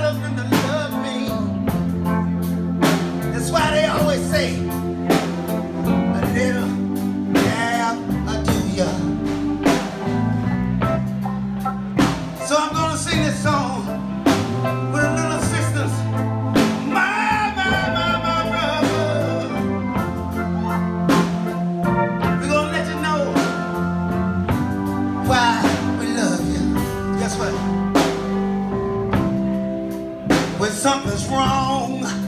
to love me. That's why they always say, something's wrong.